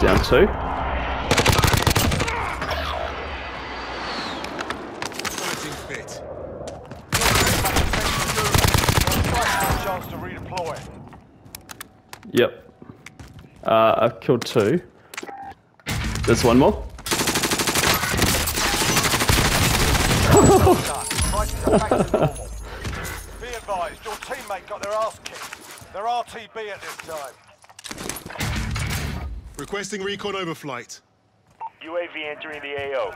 Down two. Fighting fit. Chance to redeploy. Yep. Uh, I've killed two. There's one more. Prices are back to normal. Be advised, your teammate got their ass kicked. They're RTB at this time. Requesting recon overflight. UAV entering the AO.